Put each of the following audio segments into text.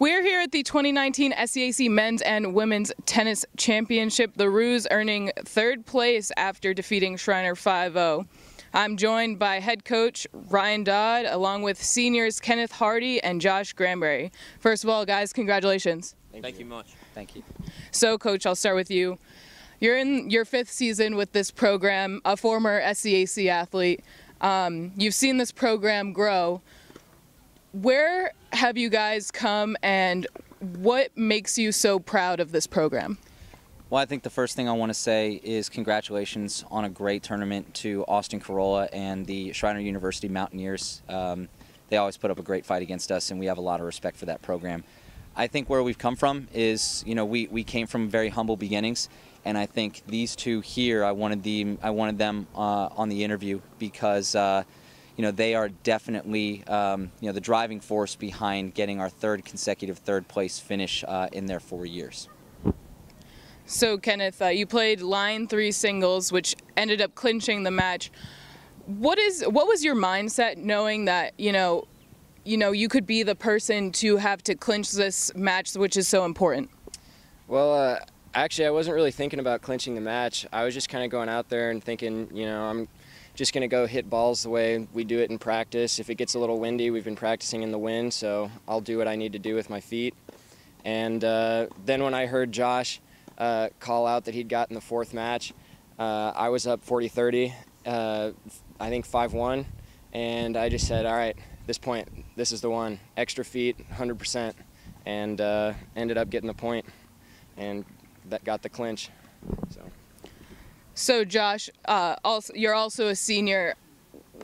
We're here at the 2019 SCAC Men's and Women's Tennis Championship. The Roos earning third place after defeating Schreiner 5-0. I'm joined by head coach Ryan Dodd, along with seniors Kenneth Hardy and Josh Granberry. First of all, guys, congratulations. Thank, Thank you. you much. Thank you. So, coach, I'll start with you. You're in your fifth season with this program, a former SCAC athlete. Um, you've seen this program grow. Where have you guys come and what makes you so proud of this program? Well, I think the first thing I want to say is congratulations on a great tournament to Austin College and the Schreiner University Mountaineers. Um, they always put up a great fight against us, and we have a lot of respect for that program. I think where we've come from is, you know, we, we came from very humble beginnings, and I think these two here, I wanted the I wanted them uh, on the interview because. Uh, you know, they are definitely, um, you know, the driving force behind getting our third consecutive third place finish uh, in their four years. So, Kenneth, uh, you played line three singles, which ended up clinching the match. What is what was your mindset knowing that you know, you know, you could be the person to have to clinch this match, which is so important? Well, uh, actually, I wasn't really thinking about clinching the match. I was just kind of going out there and thinking, you know, I'm just going to go hit balls the way we do it in practice. If it gets a little windy, we've been practicing in the wind, so I'll do what I need to do with my feet. And uh, then when I heard Josh uh, call out that he'd gotten the fourth match, uh, I was up 40-30, uh, I think 5-1, and I just said, all right, this point, this is the one. Extra feet, 100%, and uh, ended up getting the point, and that got the clinch. So. So, Josh, uh, also, you're also a senior.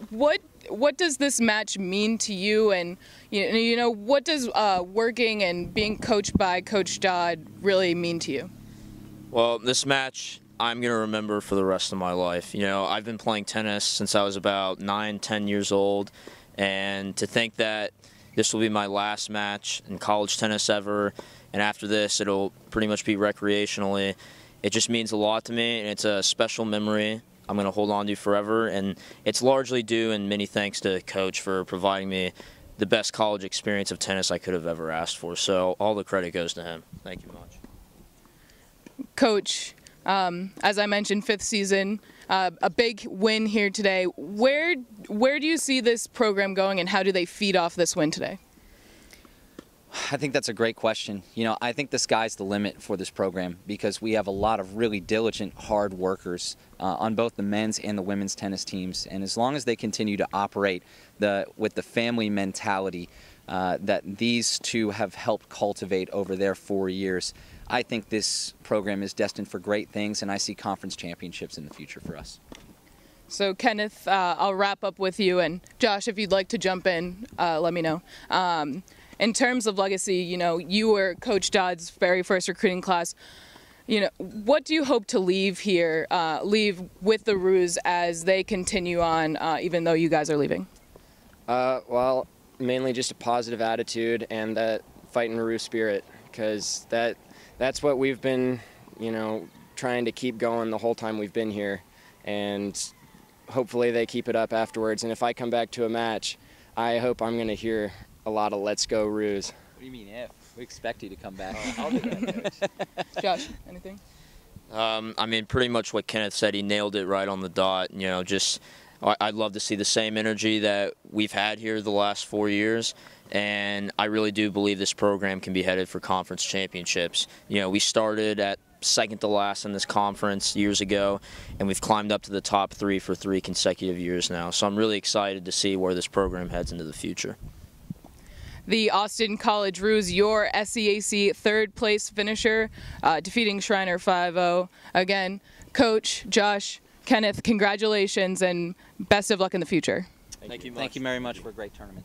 What what does this match mean to you? And you know, you know what does uh, working and being coached by Coach Dodd really mean to you? Well, this match I'm going to remember for the rest of my life. You know, I've been playing tennis since I was about nine, ten years old, and to think that this will be my last match in college tennis ever, and after this, it'll pretty much be recreationally it just means a lot to me, and it's a special memory I'm going to hold on to forever. And it's largely due and many thanks to Coach for providing me the best college experience of tennis I could have ever asked for. So all the credit goes to him. Thank you much. Coach, um, as I mentioned, fifth season, uh, a big win here today. Where where do you see this program going, and how do they feed off this win today? I think that's a great question. You know, I think the sky's the limit for this program because we have a lot of really diligent, hard workers uh, on both the men's and the women's tennis teams. And as long as they continue to operate the with the family mentality uh, that these two have helped cultivate over their four years, I think this program is destined for great things, and I see conference championships in the future for us. So Kenneth, uh, I'll wrap up with you, and Josh, if you'd like to jump in, uh, let me know. Um, in terms of legacy, you know, you were Coach Dodd's very first recruiting class. You know, what do you hope to leave here, uh, leave with the Roos as they continue on, uh, even though you guys are leaving? Uh, well, mainly just a positive attitude and that fight and Roo spirit, because that that's what we've been, you know, trying to keep going the whole time we've been here, and hopefully they keep it up afterwards. And if I come back to a match, I hope I'm going to hear a lot of let's go Roos. What do you mean if? We expect you to come back. Oh, I'll do that, Josh, anything? Um, I mean, pretty much what Kenneth said. He nailed it right on the dot. You know, just I'd love to see the same energy that we've had here the last four years. And I really do believe this program can be headed for conference championships. You know, we started at second to last in this conference years ago, and we've climbed up to the top three for three consecutive years now. So I'm really excited to see where this program heads into the future the Austin College Roos, your SCAC third place finisher, uh, defeating Schreiner 5-0. Again, Coach, Josh, Kenneth, congratulations and best of luck in the future. Thank, Thank you. Thank you very much for a great tournament.